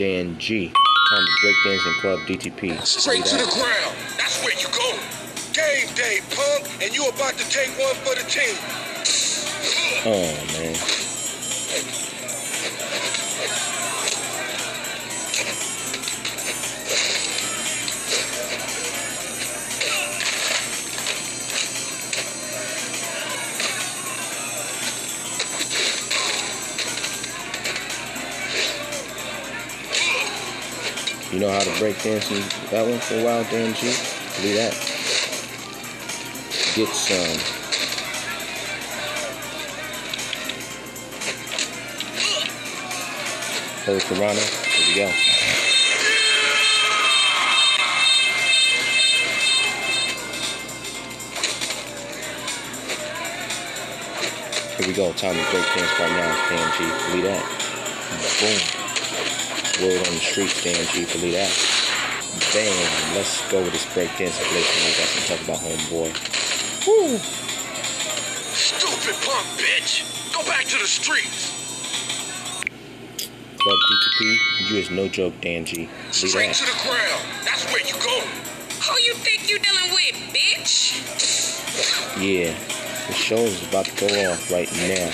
Dan G. Time to breakdancing club DTP. Straight to the ground. That's where you go. Game day, punk, and you about to take one for the team. Oh man. You know how to break dance in that one for a while, Dan G? Do that. Get some. Hurricane Here we go. Here we go. Time to break dance right now, Dan G. Believe that. Boom. Word on the streets, Dan G. Believe that. Bam. Let's go with this break dance place. We got some talk about homeboy. Woo. Stupid punk bitch. Go back to the streets. Club DTP, you is no joke, Dan G. Believe Straight that. to the ground. That's where you go. Who you think you dealing with, bitch? Yeah, the show is about to go off right now.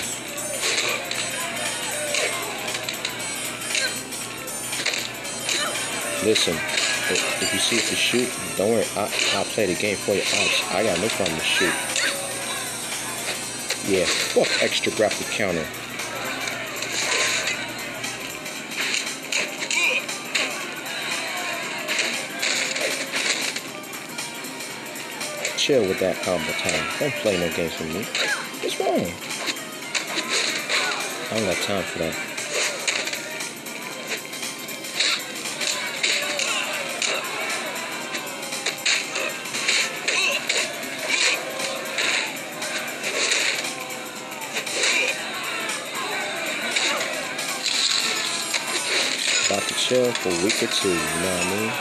Listen, if you see it to shoot, don't worry, I, I'll play the game for you. I, I got no problem to shoot. Yeah, fuck extra graphic counter. Chill with that combo time. Don't play no games with me. What's wrong? I don't got time for that. Chill for a week or two, you know what I mean?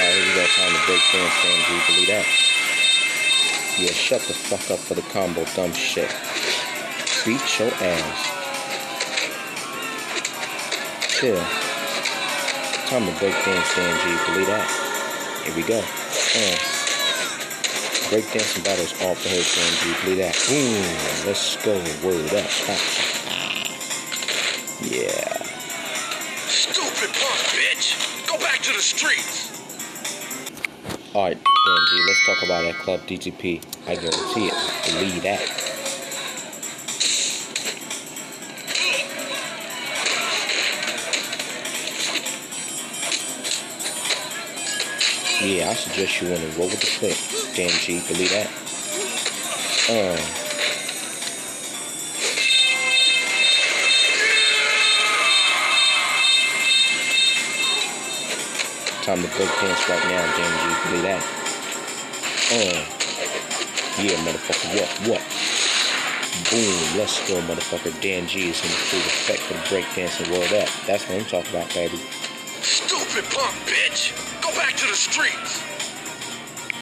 Alright. Time to break dance, Dan G. Believe that. Yeah, shut the fuck up for the combo, dumb shit. Beat your ass. Chill. Time to break dance, Dan G. Believe that. Here we go. Uh. Break dancing battles off the Dan G. That. Boom. Let's go. Word up. yeah. Stupid punk bitch. Go back to the streets. Alright, Dan let's talk about that club DTP. I guarantee it. Believe that. Yeah, I suggest you want to roll with the clip. Dan G, believe that. Uh. Time to break dance right now, Dan G, believe that. Uh. Yeah, motherfucker, what, what? Boom, let's go, motherfucker. Dan G is in the full effect the breakdancing world up. That's what I'm talking about, baby. Stupid punk bitch. Go back to the streets.